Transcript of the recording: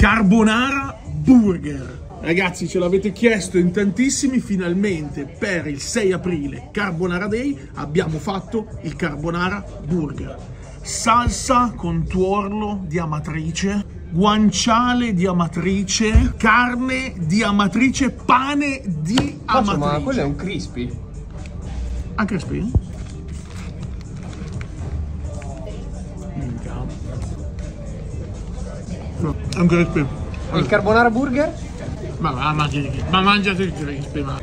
carbonara burger. Ragazzi, ce l'avete chiesto in tantissimi, finalmente per il 6 aprile Carbonara Day abbiamo fatto il carbonara burger. Salsa con tuorlo di amatrice, guanciale di amatrice, carne di amatrice, pane di Faccio, amatrice. ma quello è un crispy. Anche crispy? No, è un crispy. Il carbonara burger? Ma, ma, mangi- ma mangiate il crispy, ma...